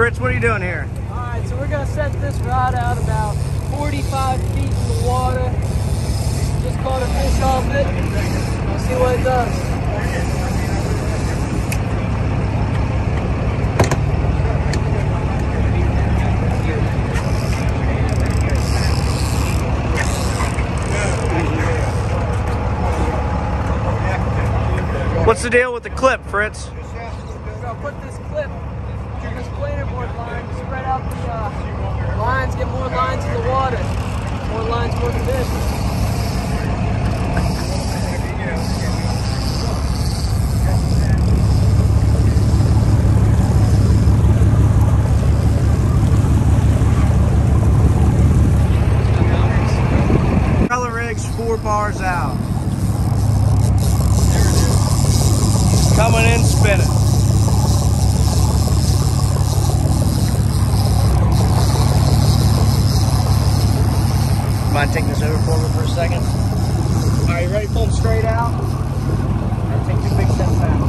Fritz, what are you doing here? All right, so we're gonna set this rod out about 45 feet in the water. Just caught a fish off it. Let's see what it does. What's the deal with the clip, Fritz? We're gonna put this clip on this planer board line to spread out the uh, lines, get more lines in the water. More lines, more fish. Color four bars out. Coming in spinning. Mind taking this over for me for a second? All right, you ready? Pull straight out. And take two big steps back.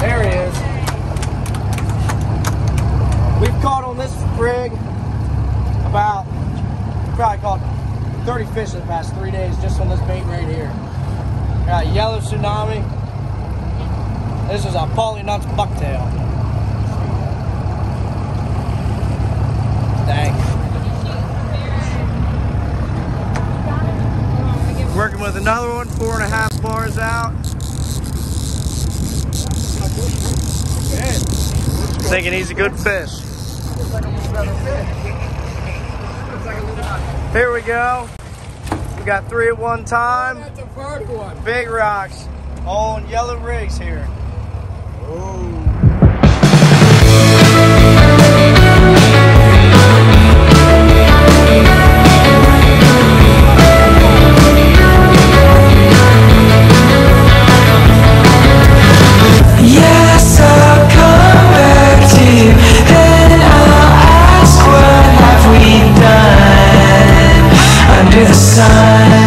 There he is. We've caught on this rig about probably caught 30 fish in the past three days just on this bait right here. Got a yellow tsunami. This is a Paulie Nuts bucktail. Dang. Working with another one, four and a half bars out. Thinking he's a good fish. Here we go. We got three at one time. That's a first one. Big rocks. Oh, All on yellow rigs here. Oh. to the